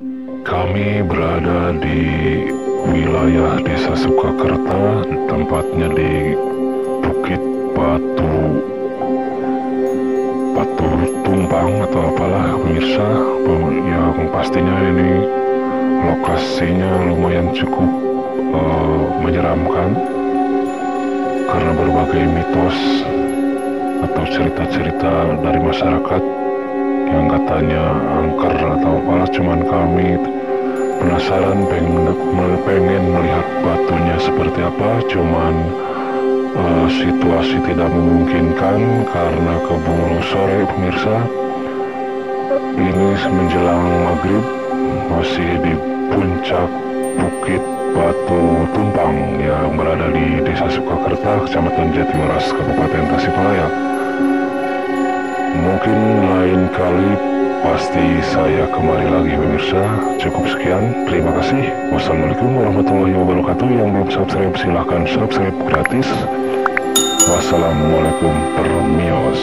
Kami berada di wilayah Desa Sukakerta, tempatnya di Bukit Batu Batu Tumpang atau apalah pemirsa yang pastinya ini lokasinya lumayan cukup uh, menyeramkan karena berbagai mitos atau cerita-cerita dari masyarakat yang katanya angker atau apalah cuman kami penasaran pengen, pengen melihat batunya seperti apa cuman uh, situasi tidak memungkinkan karena keburu sore pemirsa ini menjelang maghrib masih di puncak bukit Batu Tumpang yang berada di Desa Sukakerta, Kecamatan Jatiwaras, Kabupaten Tasikmalaya. Mungkin lain kali pasti saya kembali lagi pemirsa. Cukup sekian, terima kasih. Wassalamualaikum warahmatullahi wabarakatuh. Yang belum subscribe silahkan subscribe gratis. Wassalamualaikum permios.